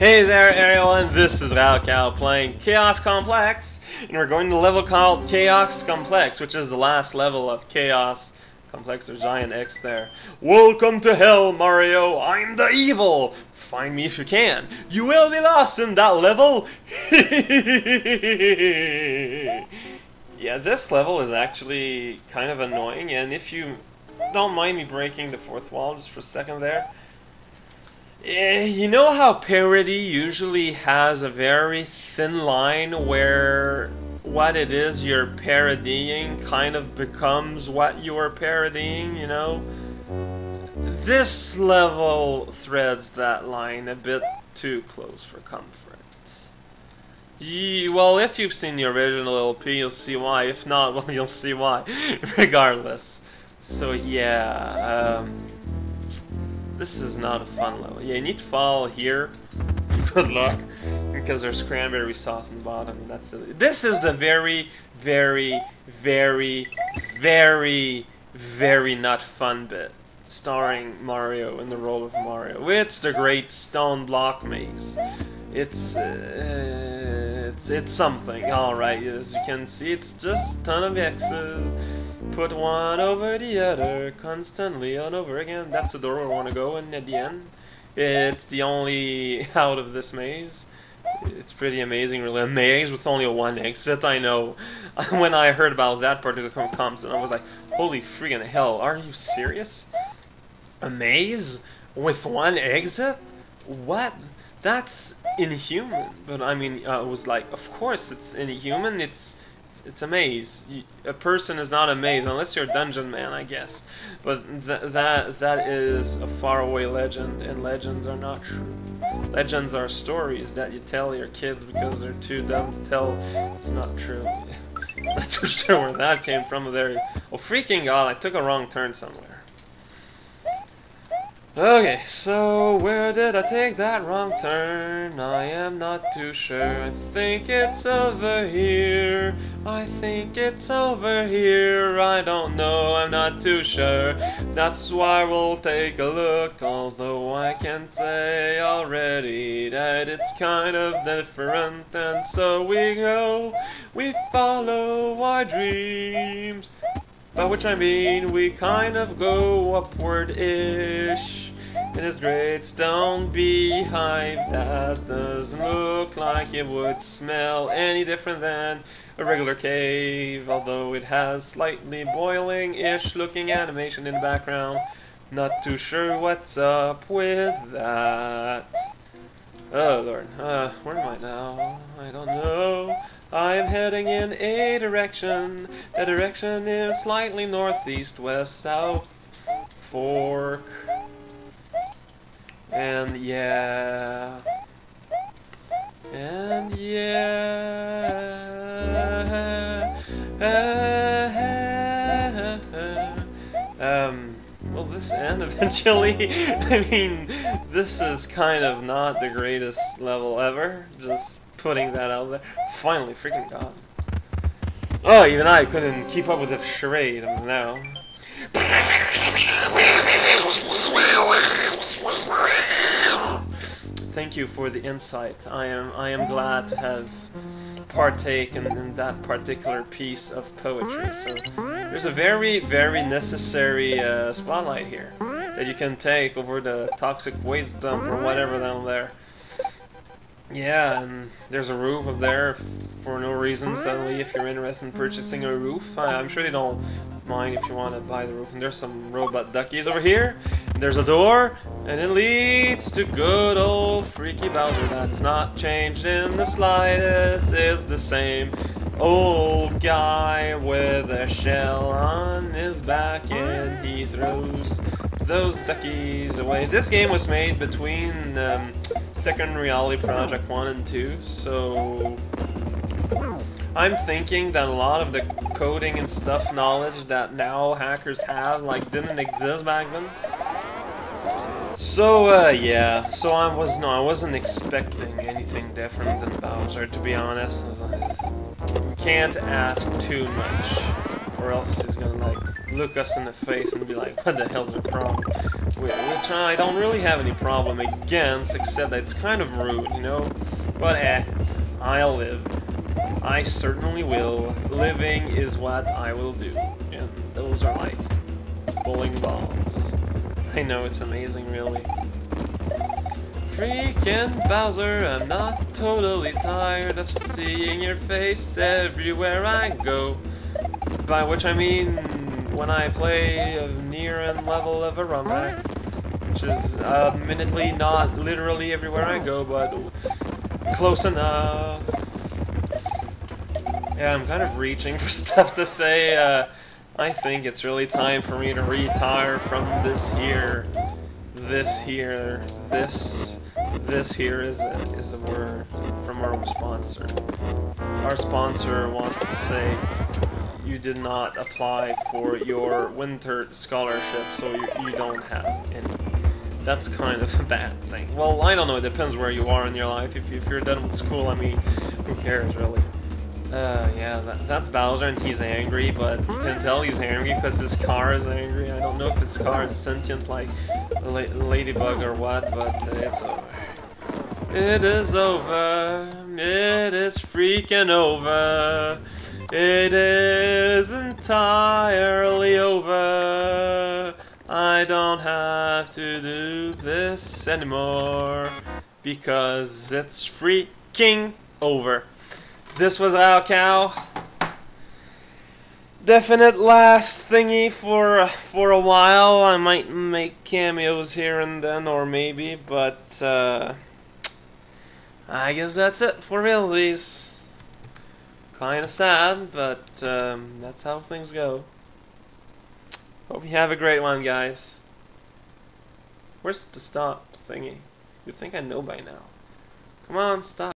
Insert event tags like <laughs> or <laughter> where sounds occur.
Hey there everyone, this is raocow playing Chaos Complex, and we're going to level called Chaos Complex, which is the last level of Chaos Complex. There's Giant X there. Welcome to hell, Mario! I'm the evil! Find me if you can. You will be lost in that level! <laughs> yeah, this level is actually kind of annoying, and if you don't mind me breaking the fourth wall just for a second there, you know how parody usually has a very thin line where what it is you're parodying kind of becomes what you're parodying, you know? This level threads that line a bit too close for comfort. Ye well, if you've seen the original LP, you'll see why. If not, <laughs> well, you'll see why. <laughs> Regardless. So, yeah, um... This is not a fun level. Yeah, you need to fall here. <laughs> Good luck. Because there's cranberry sauce in the bottom. That's it. This is the very, very, very, very, very not fun bit. Starring Mario in the role of Mario. It's the great stone block maze. It's, uh, it's, it's something. Alright, as you can see, it's just a ton of X's put one over the other constantly and over again. That's the door I want to go in at the end. It's the only <laughs> out of this maze. It's pretty amazing, really. A maze with only a one exit, I know. <laughs> when I heard about that particular concept, I was like, holy freaking hell, are you serious? A maze with one exit? What? That's inhuman. But I mean, I was like, of course it's inhuman. It's it's a maze. a person is not a maze unless you're a dungeon man, I guess. But th that that is a faraway legend, and legends are not true. Legends are stories that you tell your kids because they're too dumb to tell. It's not true. <laughs> not too sure where that came from. There. Oh freaking god! I took a wrong turn somewhere. Okay, so where did I take that wrong turn? I am not too sure. I think it's over here. I think it's over here. I don't know, I'm not too sure. That's why we'll take a look. Although I can say already that it's kind of different. And so we go, we follow our dreams. By which I mean we kind of go upward-ish in this great stone beehive that doesn't look like it would smell any different than a regular cave, although it has slightly boiling-ish looking animation in the background. Not too sure what's up with that. Oh lord, uh, where am I now? I don't know. I am heading in a direction. The direction is slightly northeast, west, south, fork. And yeah. And yeah. Um, will this end <laughs> eventually? I mean, this is kind of not the greatest level ever. Just putting that out there. Finally, freaking god. Oh, even I couldn't keep up with the charade now. Thank you for the insight. I am I am glad to have partaken in that particular piece of poetry. So there's a very very necessary uh, spotlight here that you can take over the toxic waste dump or whatever down there. Yeah, and there's a roof up there for no reason suddenly if you're interested in purchasing a roof. I'm sure they don't mind if you want to buy the roof. And there's some robot duckies over here. There's a door, and it leads to good old Freaky Bowser. That's not changed in the slightest. It's the same old guy with a shell on his back, and he throws those duckies away. This game was made between um, Second Reality Project 1 and 2, so I'm thinking that a lot of the coding and stuff knowledge that now hackers have, like, didn't exist back then. So, uh, yeah, so I was, no, I wasn't expecting anything different than Bowser, to be honest. You can't ask too much. or else he's gonna like look us in the face and be like, what the hell's the problem? Which I don't really have any problem against, except that it's kind of rude, you know? But eh, I'll live. I certainly will. Living is what I will do. And those are like bowling balls. I know it's amazing, really. Freaking Bowser, I'm not totally tired of seeing your face everywhere I go. By which I mean when I play a near end level of a ROM hack, which is admittedly not literally everywhere I go, but close enough. Yeah, I'm kind of reaching <laughs> for stuff to say. Uh, I think it's really time for me to retire from this here. This here. This. This here is a, is a word from our sponsor. Our sponsor wants to say you did not apply for your winter scholarship, so you, you don't have any. That's kind of a bad thing. Well, I don't know, it depends where you are in your life. If, if you're done with school, I mean, who cares, really? Uh, yeah, that, that's Bowser, and he's angry, but you can tell he's angry because his car is angry. I don't know if his car is sentient like La Ladybug or what, but it's over. It is over. It is freaking over. It is entirely over. I don't have to do this anymore because it's freaking over. This was raocow. Definite last thingy for for a while. I might make cameos here and then, or maybe, but uh, I guess that's it for realsies. Kinda sad, but um, that's how things go. Hope you have a great one, guys. Where's the stop thingy? You think I know by now. Come on, stop.